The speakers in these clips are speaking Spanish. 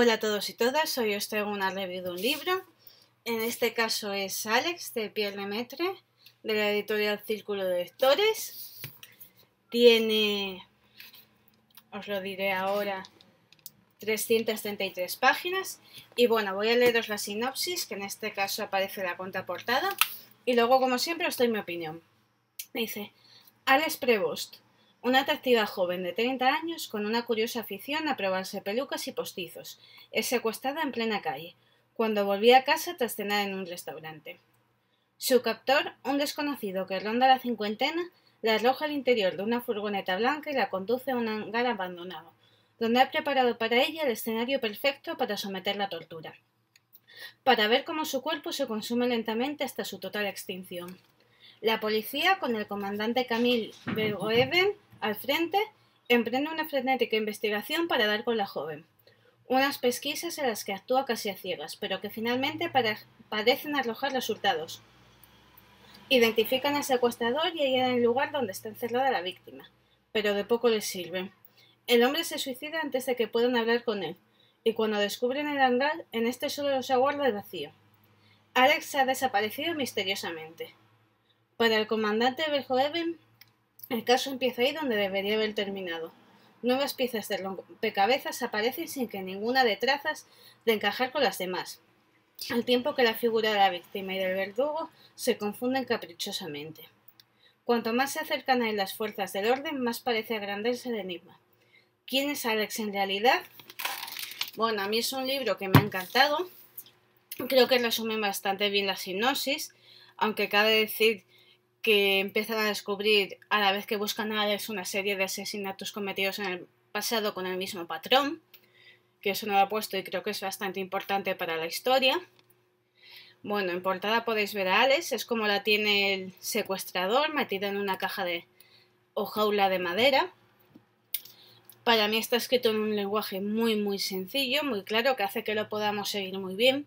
Hola a todos y todas, hoy os traigo una review de un libro. En este caso es Alex de Pierre Lemaitre, de la editorial Círculo de Lectores. Tiene, os lo diré ahora, 333 páginas. Y bueno, voy a leeros la sinopsis, que en este caso aparece la contraportada. Y luego, como siempre, os doy mi opinión. Dice, Alex Prevost, una atractiva joven de 30 años, con una curiosa afición a probarse pelucas y postizos, es secuestrada en plena calle, cuando volvía a casa tras cenar en un restaurante. Su captor, un desconocido que ronda la cincuentena, la arroja al interior de una furgoneta blanca y la conduce a un hangar abandonado, donde ha preparado para ella el escenario perfecto para someterla a tortura, para ver cómo su cuerpo se consume lentamente hasta su total extinción. La policía, con el comandante Camille Vergoeven, al frente, emprende una frenética investigación para dar con la joven. Unas pesquisas en las que actúa casi a ciegas, pero que finalmente parecen arrojar resultados. Identifican al secuestrador y hallan el lugar donde está encerrada la víctima, pero de poco les sirve. El hombre se suicida antes de que puedan hablar con él, y cuando descubren el hangar, en este solo los aguarda el vacío. Alex ha desaparecido misteriosamente. Para el comandante Verhoeven, el caso empieza ahí donde debería haber terminado. Nuevas piezas de rompecabezas aparecen sin que ninguna de trazas de encajar con las demás, al tiempo que la figura de la víctima y del verdugo se confunden caprichosamente. Cuanto más se acercan a él las fuerzas del orden, más parece agrandarse el enigma. ¿Quién es Alex en realidad? Bueno, a mí es un libro que me ha encantado. Creo que resume bastante bien la sinopsis, aunque cabe decir que empiezan a descubrir a la vez que buscan a Alex una serie de asesinatos cometidos en el pasado con el mismo patrón, que eso no lo he puesto y creo que es bastante importante para la historia. Bueno, en portada podéis ver a Alex, es como la tiene el secuestrador, metida en una caja de o jaula de madera. Para mí está escrito en un lenguaje muy muy sencillo, muy claro, que hace que lo podamos seguir muy bien.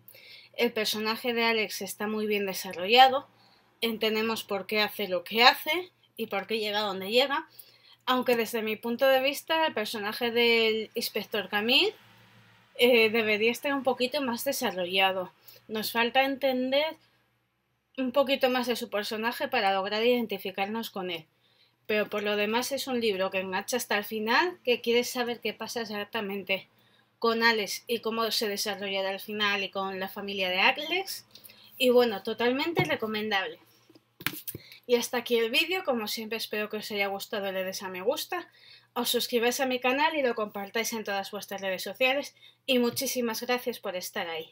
El personaje de Alex está muy bien desarrollado, entendemos por qué hace lo que hace y por qué llega donde llega, aunque desde mi punto de vista el personaje del inspector Camille eh, debería estar un poquito más desarrollado. Nos falta entender un poquito más de su personaje para lograr identificarnos con él. Pero por lo demás es un libro que engancha hasta el final, que quieres saber qué pasa exactamente con Alex y cómo se desarrollará al final y con la familia de Alex. Y bueno, totalmente recomendable. Y hasta aquí el vídeo, como siempre espero que os haya gustado le des a me gusta, os suscribáis a mi canal y lo compartáis en todas vuestras redes sociales y muchísimas gracias por estar ahí.